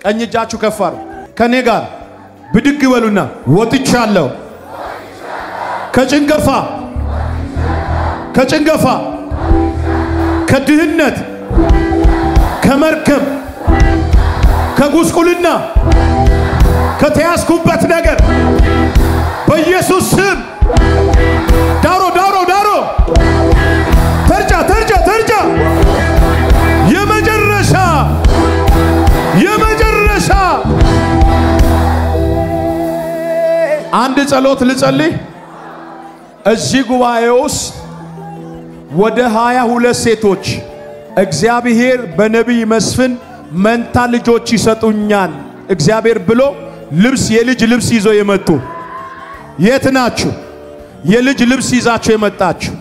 ቀኝ እጃችሁ ከፍ አድርጉ። ከኔ ጋር ብድግ በሉና ወጥቻለሁ ከጭንገፋ ከጭንገፋ ከድህነት ከመርገም ከጉስቁልና ከተያዝኩበት ነገር በኢየሱስ ስም አንድ ጸሎት ልጸልይ። እዚህ ጉባኤ ውስጥ ወደ ሃያ ሁለት ሴቶች እግዚአብሔር በነቢይ መስፍን መንታ ልጆች ይሰጡኛል እግዚአብሔር ብሎ ልብስ የልጅ ልብስ ይዞ የመጡ የት ናችሁ? የልጅ ልብስ ይዛችሁ የመጣችሁ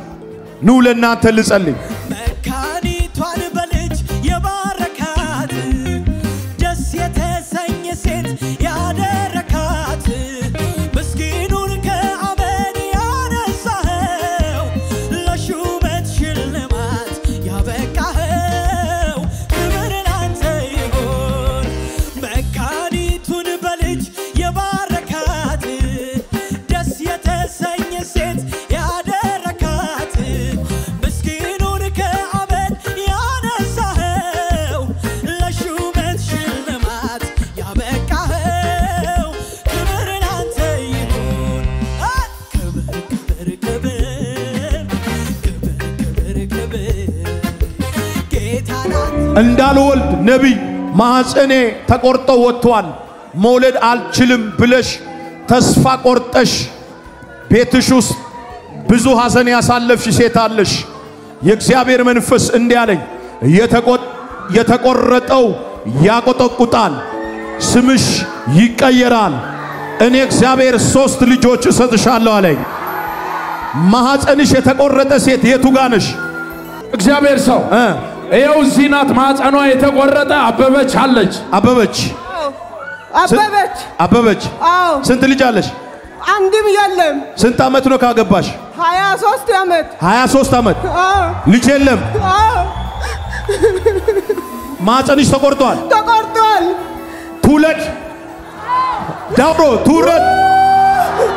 ኑ ለእናንተ ልጸልይ። እንዳልወልድ ነቢይ ማኅፀኔ ተቆርጦ ወጥቷል፣ መውለድ አልችልም ብለሽ ተስፋ ቆርጠሽ ቤትሽ ውስጥ ብዙ ሐዘን ያሳለፍሽ ሴት አለሽ። የእግዚአብሔር መንፈስ እንዲህ አለኝ፣ የተቆ- የተቆረጠው ያቆጠቁጣል፣ ስምሽ ይቀየራል። እኔ እግዚአብሔር ሦስት ልጆች እሰጥሻለሁ አለኝ። ማኅፀንሽ የተቆረጠ ሴት የቱ ጋ ነሽ? እግዚአብሔር ሰው ይኸው እዚህ ናት። ማኅፀኗ የተቆረጠ አበበች አለች። አበበች አበበች። አበበች አዎ ስንት ልጅ አለሽ? አንድም የለም። ስንት ዓመት ነው ካገባሽ? ሀያ ሶስት ዓመት 23 ዓመት አዎ ልጅ የለም። አዎ ማኅፀንሽ ተቆርጧል። ተቆርጧል። ትውለድ ዳውሮ ትውለድ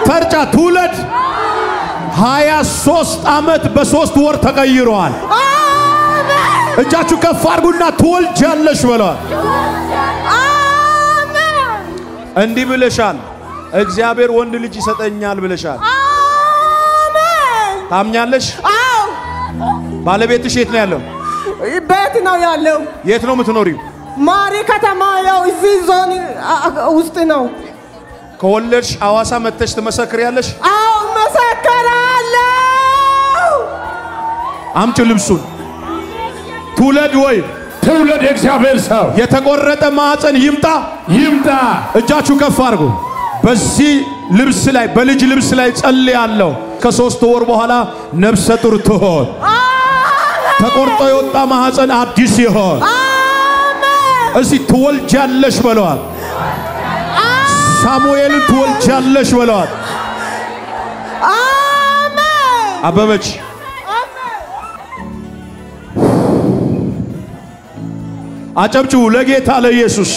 ፈርጫ ትውለድ 23 ዓመት በሶስት ወር ተቀይረዋል። አሜን እጃችሁ ከፍ አድርጉና ትወልጃለሽ በለዋል። አሜን እንዲህ ብለሻል። እግዚአብሔር ወንድ ልጅ ይሰጠኛል ብለሻል። አሜን። ታምኛለሽ? አዎ ባለቤትሽ የት ነው ያለው? ቤት ነው ያለው። የት ነው የምትኖሪው? ማሪ ከተማ ያው እዚህ ዞን ውስጥ ነው። ከወለድሽ ሐዋሳ መጥተሽ ትመሰክሪያለሽ? አዎ መሰከራለሁ። አምጪ ልብሱን። ትውለድ ወይ ትውልድ የእግዚአብሔር ሰው የተቆረጠ ማኅፀን ይምጣ። ይምጣ። እጃችሁ ከፍ አድርጉ። በዚህ ልብስ ላይ በልጅ ልብስ ላይ ጸልያለሁ። ከሶስት ወር በኋላ ነፍሰ ጡር ትሆን። ተቆርጦ የወጣ ማኅፀን አዲስ ይሆን። አሜን እስቲ ትወልጃለሽ በለዋል። ሳሙኤልን ትወልጃለሽ በለዋል። አሜን አበበች አጨብጭቡ ለጌታ ለኢየሱስ።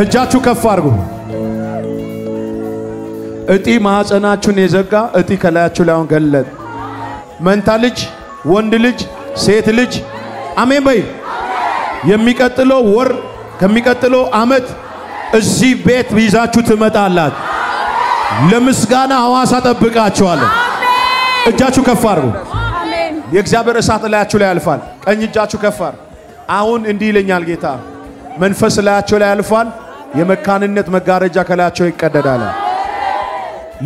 እጃችሁ ከፍ አድርጉ። እጢ ማኅፀናችሁን የዘጋ እጢ ከላያችሁ ላይ አሁን ገለጥ። መንታ ልጅ፣ ወንድ ልጅ፣ ሴት ልጅ አሜን በይ። የሚቀጥለው ወር ከሚቀጥለው ዓመት እዚህ ቤት ይዛችሁ ትመጣላት። ለምስጋና ሐዋሳ ጠብቃችኋለሁ። እጃችሁ ከፍ አድርጉ። የእግዚአብሔር እሳት ላያችሁ ላይ ያልፋል። ቀኝ እጃችሁ ከፍ አሁን እንዲህ ይለኛል ጌታ፣ መንፈስ ላያቸው ላይ ያልፋል። የመካንነት መጋረጃ ከላያቸው ይቀደዳል።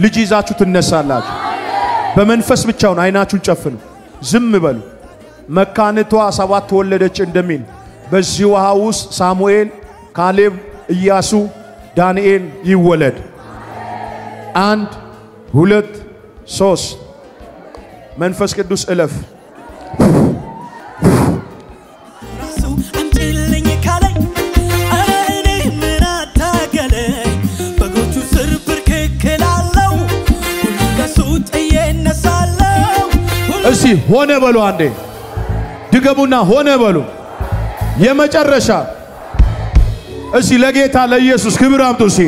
ልጅ ይዛችሁ ትነሳላችሁ። በመንፈስ ብቻውን አይናችሁን ጨፍኑ፣ ዝም በሉ። መካንቷ ሰባት ተወለደች እንደሚል በዚህ ውሃ ውስጥ ሳሙኤል፣ ካሌብ፣ ኢያሱ፣ ዳንኤል ይወለድ። አንድ ሁለት ሶስት መንፈስ ቅዱስ እለፍ። እስቲ ሆነ በሉ አንዴ። ድገሙና ሆነ በሉ። የመጨረሻ። እስቲ ለጌታ ለኢየሱስ ክብር አምጡ። እስቲ